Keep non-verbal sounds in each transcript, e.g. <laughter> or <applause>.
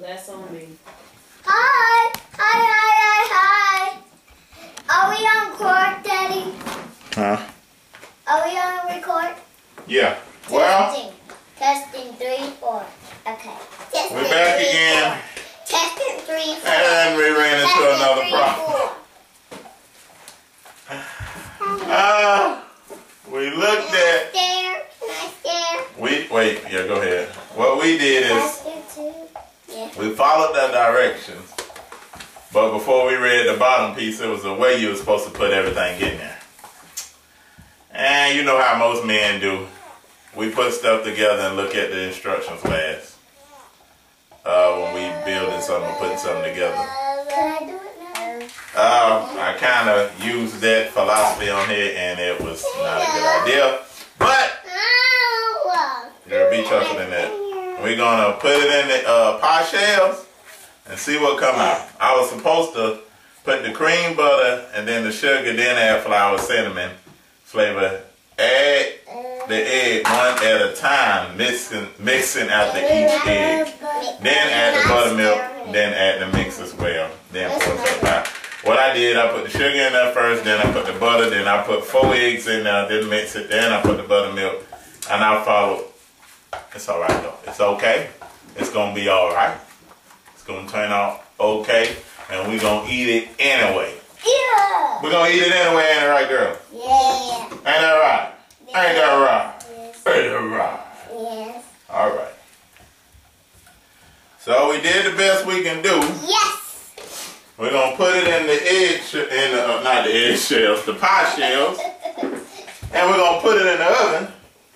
That's on me. Hi! Hi, hi, hi, hi! Are we on record, Daddy? Huh? Are we on record? Yeah. Well, Testing. Testing three, four. Okay. Testing we're back three, again. four. Testing three, four. And we ran into Testing another three, problem. Uh, <sighs> we looked at. Can I at. stare? Can I stare? We wait. Yeah, go ahead. What we did is followed that directions, but before we read the bottom piece, it was the way you were supposed to put everything in there. And you know how most men do. We put stuff together and look at the instructions last. Uh, when we building something, or putting something together. Can I do it now? Uh, I kind of used that philosophy on here, and it was not a good idea. But Oh, there'll be trust in that. We're gonna put it in the uh, pie shells and see what come out. I was supposed to put the cream butter and then the sugar, then add flour, cinnamon flavor. Add the egg one at a time, mixing mixing after each egg. Then add the buttermilk, then add the mix as well. Then pour it the pie. What I did, I put the sugar in there first, then I put the butter, then I put four eggs in there, then mix it, then I put the buttermilk, and I followed. It's alright though. It's okay. It's gonna be alright. It's gonna turn out okay, and we're gonna eat it anyway. Yeah. We're gonna eat it anyway, ain't it right, girl? Yeah. Ain't that right? Ain't that right? Yes. Ain't that right? Yes. Alright. So we did the best we can do. Yes. We're gonna put it in the egg, in the, uh, not the egg shells, the pie shells, <laughs> and we're gonna put it in the oven,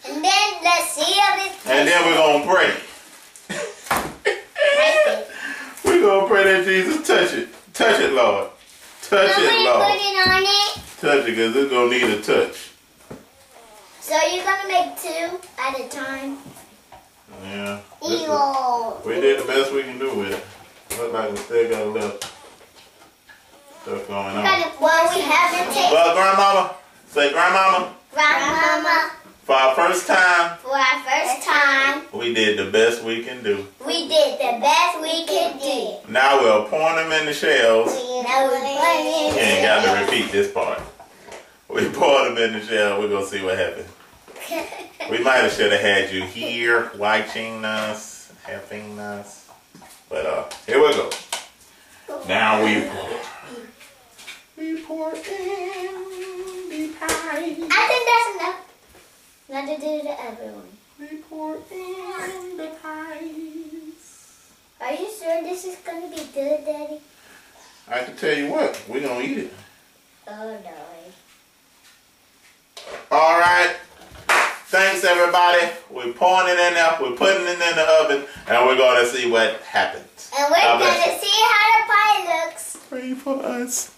And then let's see if it's and then we're gonna pray. We're gonna pray that Jesus touch it, touch it, Lord, touch it, Lord, put it on it. touch it, cause it's gonna need a touch. So you're gonna make two at a time. Yeah. is- Evil. We did the best we can do with it. Look like we still got a little stuff going on. Well, we haven't tasted Well, grandmama, say grandmama, grandmama for our first time, for our first time. We did the best we can do. We did the best we can do. Now we'll pour them in the shells. Now we're playing. You ain't got to repeat this part. We pour them in the shell. We're gonna see what happens. <laughs> We might have should have had you here watching us, helping us. But uh, here we go. Now we pour. We pour in the pie. I think that's enough. Not to do the other one. We pour in this is gonna be good, Daddy? I can tell you what, we're gonna eat it. Oh no. All right. Thanks, everybody. We're pouring it in there. We're putting it in the oven, and we're going to see what happens. And we're gonna see how the pie looks. Pray for us.